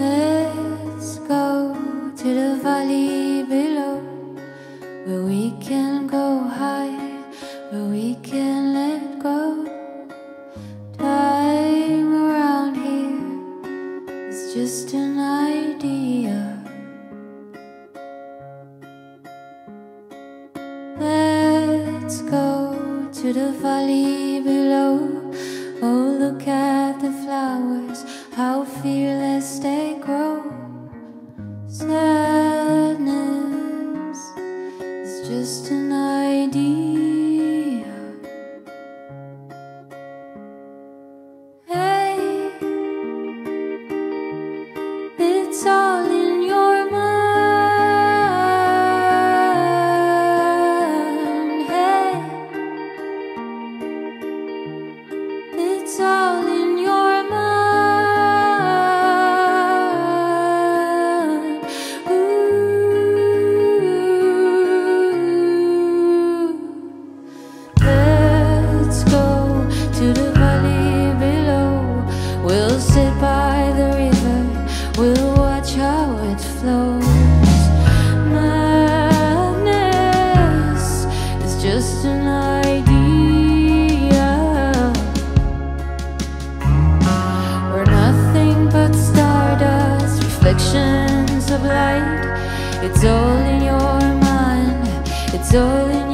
Let's go to the valley below where we can go high, where we can let go. Time around here is just an idea. Let's go to the valley below. Flows. Madness is just an idea. We're nothing but stardust, reflections of light. It's all in your mind. It's all in